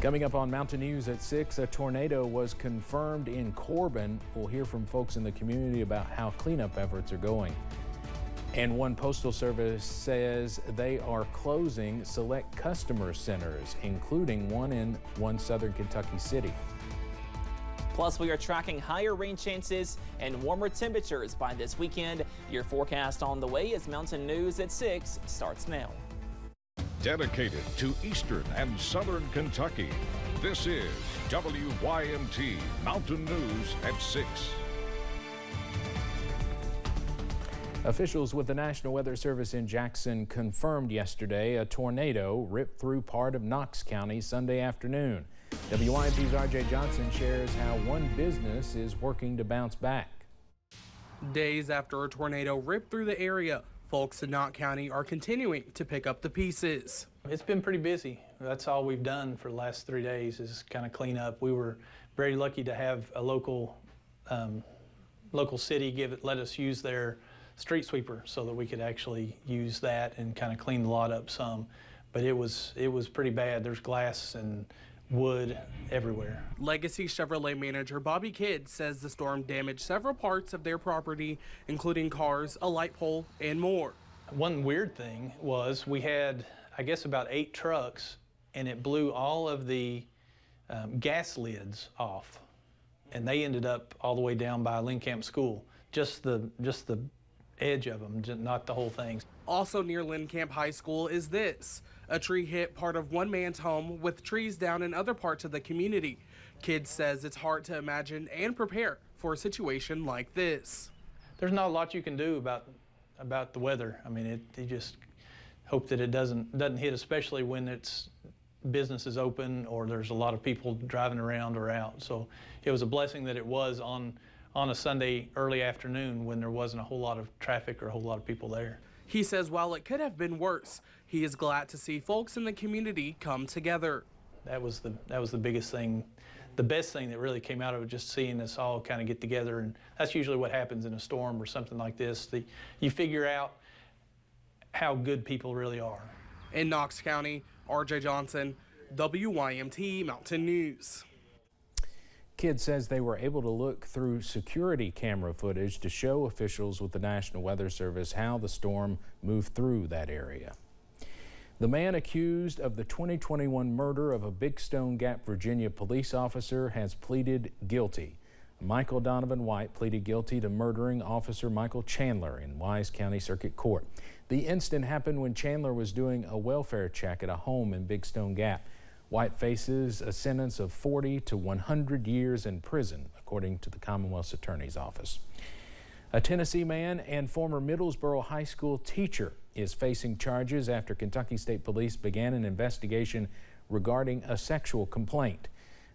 Coming up on Mountain News at 6, a tornado was confirmed in Corbin. We'll hear from folks in the community about how cleanup efforts are going. And one postal service says they are closing select customer centers, including one in one southern Kentucky city. Plus, we are tracking higher rain chances and warmer temperatures by this weekend. Your forecast on the way as Mountain News at 6 starts now. Dedicated to Eastern and Southern Kentucky, this is WYMT Mountain News at 6. Officials with the National Weather Service in Jackson confirmed yesterday a tornado ripped through part of Knox County Sunday afternoon. WYMT's RJ Johnson shares how one business is working to bounce back. Days after a tornado ripped through the area, folks in Knox County are continuing to pick up the pieces. It's been pretty busy. That's all we've done for the last three days is kind of clean up. We were very lucky to have a local um, local city give it, let us use their street sweeper so that we could actually use that and kind of clean the lot up some. But it was it was pretty bad. There's glass and wood everywhere. Legacy Chevrolet manager Bobby Kidd says the storm damaged several parts of their property, including cars, a light pole, and more. One weird thing was we had, I guess, about eight trucks, and it blew all of the um, gas lids off, and they ended up all the way down by Camp School. Just the just the edge of them, not the whole thing. Also near Camp High School is this. A tree hit part of one man's home with trees down in other parts of the community. Kidd says it's hard to imagine and prepare for a situation like this. There's not a lot you can do about about the weather. I mean, it, you just hope that it doesn't doesn't hit, especially when it's business is open or there's a lot of people driving around or out. So it was a blessing that it was on on a Sunday early afternoon when there wasn't a whole lot of traffic or a whole lot of people there. He says while it could have been worse, he is glad to see folks in the community come together. That was the that was the biggest thing, the best thing that really came out of it, just seeing us all kind of get together. And that's usually what happens in a storm or something like this. The, you figure out how good people really are. In Knox County, RJ Johnson, WYMT Mountain News. Kidd says they were able to look through security camera footage to show officials with the National Weather Service how the storm moved through that area. The man accused of the 2021 murder of a Big Stone Gap, Virginia police officer has pleaded guilty. Michael Donovan White pleaded guilty to murdering Officer Michael Chandler in Wise County Circuit Court. The incident happened when Chandler was doing a welfare check at a home in Big Stone Gap. White faces a sentence of 40 to 100 years in prison, according to the Commonwealth's Attorney's Office. A Tennessee man and former Middlesboro High School teacher is facing charges after Kentucky State Police began an investigation regarding a sexual complaint.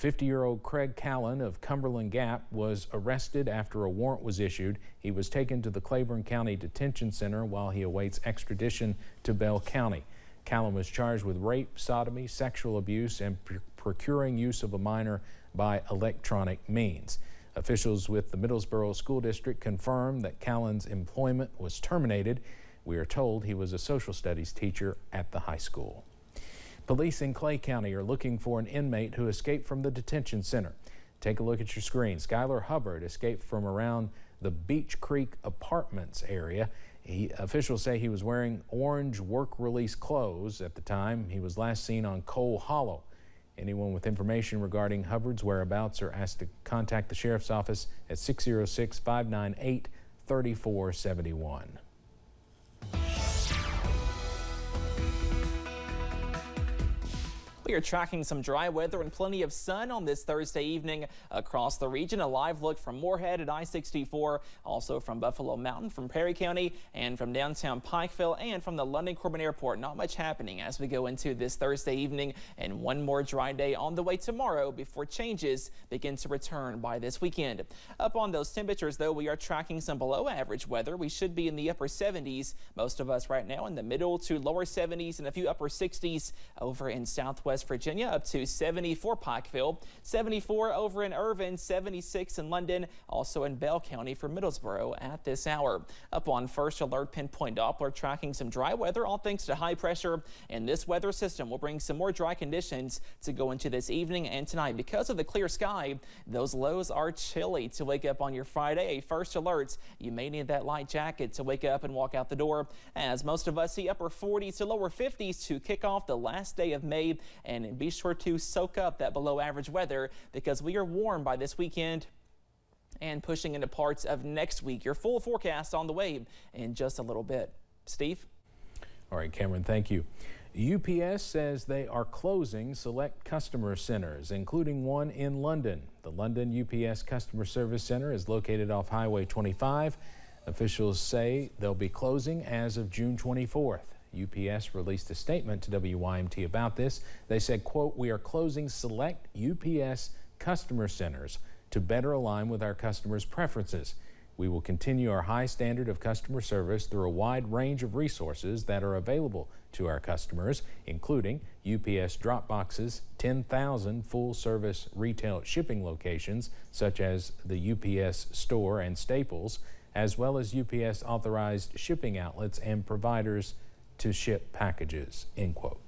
50-year-old Craig Callan of Cumberland Gap was arrested after a warrant was issued. He was taken to the Claiborne County Detention Center while he awaits extradition to Bell County. Callan was charged with rape, sodomy, sexual abuse, and pr procuring use of a minor by electronic means. Officials with the Middlesboro School District confirmed that Callan's employment was terminated. We are told he was a social studies teacher at the high school. Police in Clay County are looking for an inmate who escaped from the detention center. Take a look at your screen. Skylar Hubbard escaped from around the Beech Creek Apartments area. He, officials say he was wearing orange work release clothes at the time. He was last seen on Coal Hollow. Anyone with information regarding Hubbard's whereabouts are asked to contact the Sheriff's Office at 606 598 3471. We are tracking some dry weather and plenty of sun on this Thursday evening across the region. A live look from Morehead at I-64, also from Buffalo Mountain, from Perry County, and from downtown Pikeville, and from the London Corbin Airport. Not much happening as we go into this Thursday evening, and one more dry day on the way tomorrow before changes begin to return by this weekend. Up on those temperatures, though, we are tracking some below average weather. We should be in the upper 70s. Most of us right now in the middle to lower 70s and a few upper 60s over in southwest West Virginia up to 74 Pikeville, 74 over in Irvine, 76 in London, also in Bell County for Middlesboro at this hour. Up on first alert pinpoint Doppler tracking some dry weather all thanks to high pressure and this weather system will bring some more dry conditions to go into this evening and tonight because of the clear sky. Those lows are chilly to wake up on your Friday. First alert. You may need that light jacket to wake up and walk out the door as most of us see upper 40s to lower 50s to kick off the last day of May and be sure to soak up that below average weather because we are warm by this weekend and pushing into parts of next week. Your full forecast on the way in just a little bit. Steve? All right, Cameron, thank you. UPS says they are closing select customer centers, including one in London. The London UPS Customer Service Center is located off Highway 25. Officials say they'll be closing as of June 24th. UPS released a statement to WYMT about this. They said, quote, we are closing select UPS customer centers to better align with our customers' preferences. We will continue our high standard of customer service through a wide range of resources that are available to our customers, including UPS drop boxes, 10,000 full service retail shipping locations, such as the UPS store and Staples, as well as UPS authorized shipping outlets and providers to ship packages, end quote.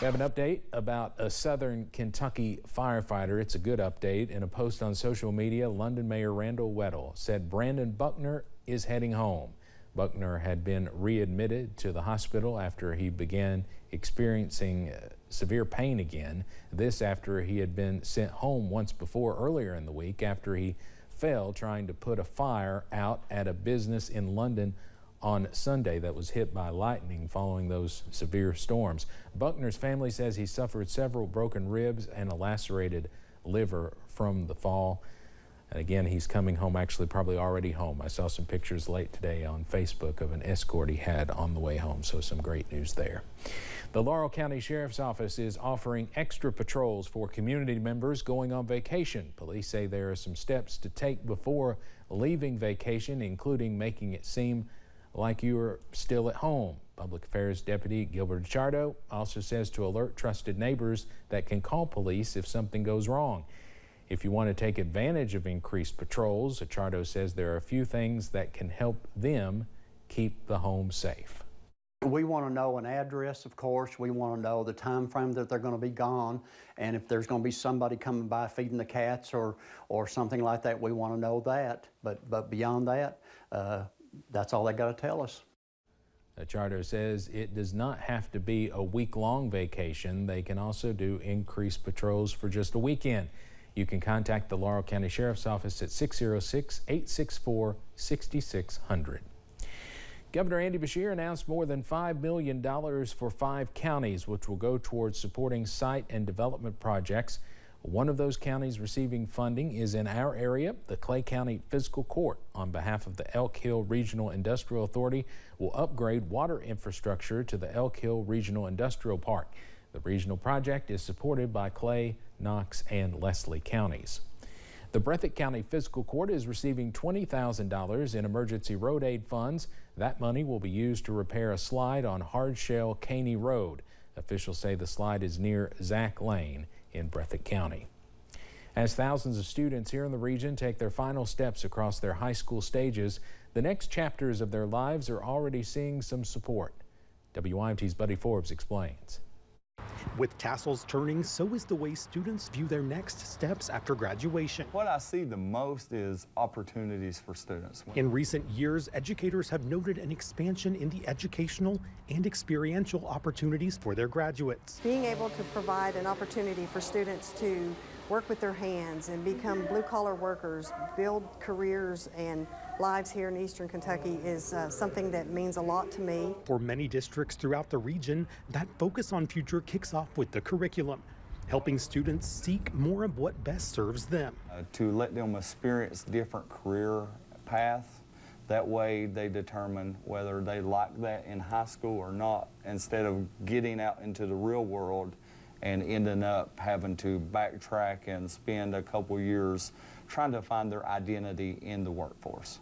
We have an update about a southern Kentucky firefighter. It's a good update. In a post on social media, London Mayor Randall Weddle said Brandon Buckner is heading home. Buckner had been readmitted to the hospital after he began experiencing uh, severe pain again. This after he had been sent home once before earlier in the week after he fell trying to put a fire out at a business in London on Sunday that was hit by lightning following those severe storms. Buckner's family says he suffered several broken ribs and a lacerated liver from the fall. And again, he's coming home, actually, probably already home. I saw some pictures late today on Facebook of an escort he had on the way home, so some great news there. The Laurel County Sheriff's Office is offering extra patrols for community members going on vacation. Police say there are some steps to take before leaving vacation, including making it seem like you are still at home. Public Affairs Deputy Gilbert Acciardo also says to alert trusted neighbors that can call police if something goes wrong. If you want to take advantage of increased patrols, Acciardo says there are a few things that can help them keep the home safe. We want to know an address, of course. We want to know the time frame that they're going to be gone. And if there's going to be somebody coming by feeding the cats or, or something like that, we want to know that. But, but beyond that, uh, that's all they got to tell us. Acciardo says it does not have to be a week-long vacation. They can also do increased patrols for just a weekend. You can contact the Laurel County Sheriff's Office at 606-864-6600. Governor Andy Beshear announced more than $5 million for five counties, which will go towards supporting site and development projects. One of those counties receiving funding is in our area. The Clay County Fiscal Court, on behalf of the Elk Hill Regional Industrial Authority, will upgrade water infrastructure to the Elk Hill Regional Industrial Park. The regional project is supported by Clay, Knox, and Leslie counties. The Breathitt County Fiscal Court is receiving $20,000 in emergency road aid funds. That money will be used to repair a slide on Hardshell Caney Road. Officials say the slide is near Zach Lane in Breathitt County. As thousands of students here in the region take their final steps across their high school stages, the next chapters of their lives are already seeing some support. WYMT's Buddy Forbes explains. With tassels turning, so is the way students view their next steps after graduation. What I see the most is opportunities for students. In recent years, educators have noted an expansion in the educational and experiential opportunities for their graduates. Being able to provide an opportunity for students to work with their hands and become blue collar workers, build careers and lives here in eastern Kentucky is uh, something that means a lot to me. For many districts throughout the region, that focus on future kicks off with the curriculum, helping students seek more of what best serves them. Uh, to let them experience different career paths. That way they determine whether they like that in high school or not instead of getting out into the real world and ending up having to backtrack and spend a couple years trying to find their identity in the workforce.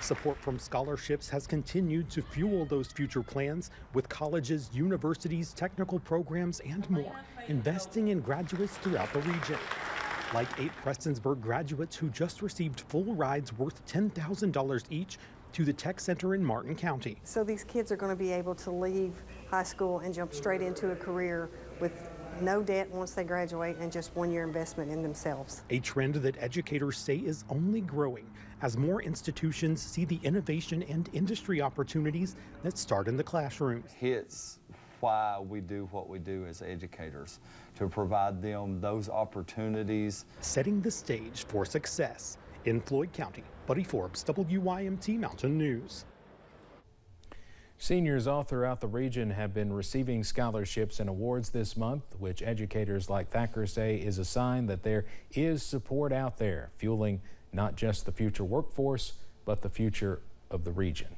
Support from scholarships has continued to fuel those future plans with colleges, universities, technical programs, and more, investing in graduates throughout the region. Like eight Prestonsburg graduates who just received full rides worth $10,000 each to the Tech Center in Martin County. So these kids are going to be able to leave high school and jump straight into a career with no debt once they graduate and just one year investment in themselves. A trend that educators say is only growing as more institutions see the innovation and industry opportunities that start in the classrooms. It's why we do what we do as educators, to provide them those opportunities. Setting the stage for success. In Floyd County, Buddy Forbes, WYMT Mountain News. Seniors all throughout the region have been receiving scholarships and awards this month, which educators like Thacker say is a sign that there is support out there, fueling not just the future workforce, but the future of the region.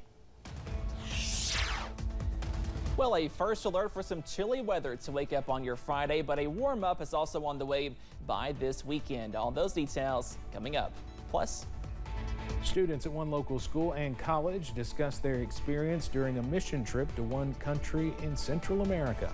Well, a first alert for some chilly weather to wake up on your Friday, but a warm up is also on the way by this weekend. All those details coming up. Plus, Students at one local school and college discuss their experience during a mission trip to one country in Central America.